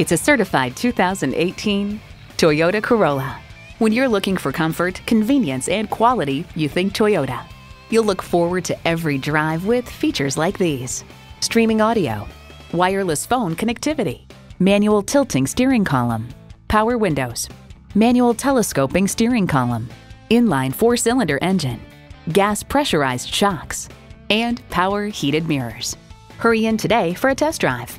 It's a certified 2018 Toyota Corolla. When you're looking for comfort, convenience, and quality, you think Toyota. You'll look forward to every drive with features like these streaming audio, wireless phone connectivity, manual tilting steering column, power windows, manual telescoping steering column, inline four cylinder engine, gas pressurized shocks, and power heated mirrors. Hurry in today for a test drive.